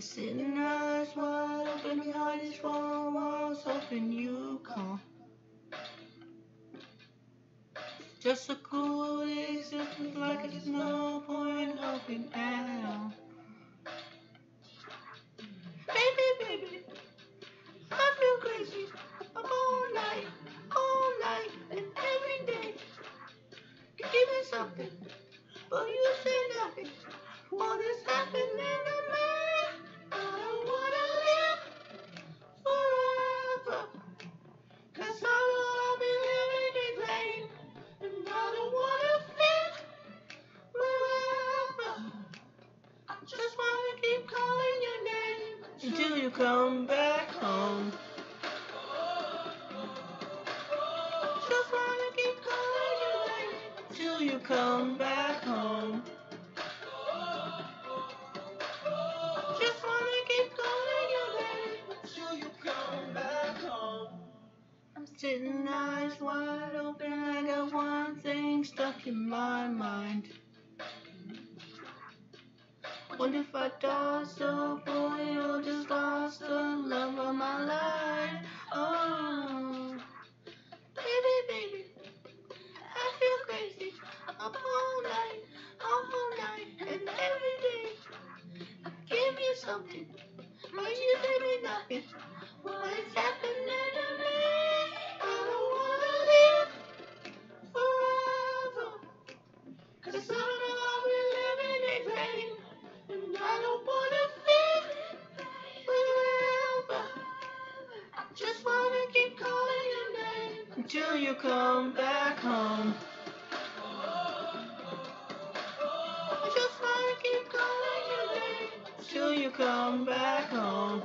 Sitting eyes wide open behind these four walls, hoping you come. Just a cool existence like it's no point hoping out. Baby, baby, I feel crazy. I'm all night, all night, and every day. You give me something, but you say nothing. What is happening you come back home. Just wanna keep calling your name until you come back home. Just wanna keep calling your name until you come back home. I'm sitting eyes wide open. I got one thing stuck in my mind. Wonder if I lost so, boy something, but you give me. What is happening to me? I don't wanna live forever. Cause I know be living in vain. And I don't wanna fit forever. I just wanna keep calling your name until you come back home. Come back home.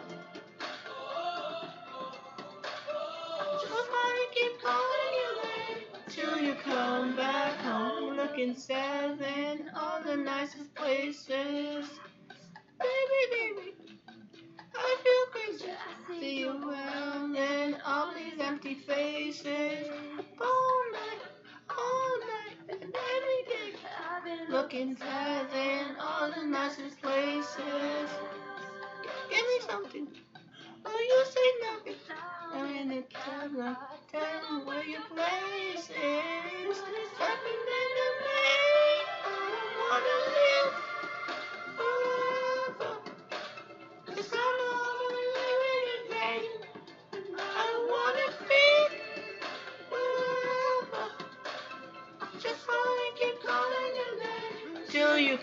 Wanna keep calling your name till you come back home. Looking sad in all the nicest places. Baby, baby, I feel crazy. See you around in all these empty faces. All night, all night, and every day. Looking sad in all the nicest places. Give me something. Oh, you say nothing. I'm in the now. Tell them where your place is. Happening to me? I don't wanna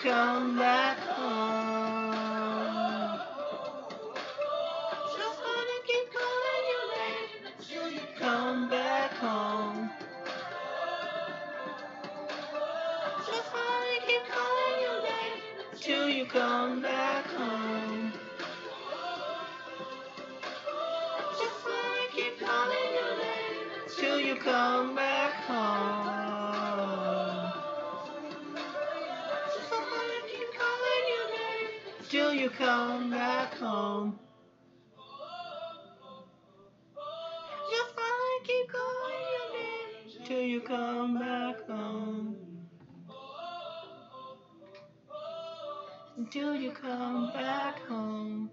come back home. Just wanna keep calling your name until you come back home. Just wanna keep calling your name until you come back home. Just wanna keep calling your name until you come back till you come back home. Just wanna keep calling your name till you come back home. Until you come back home.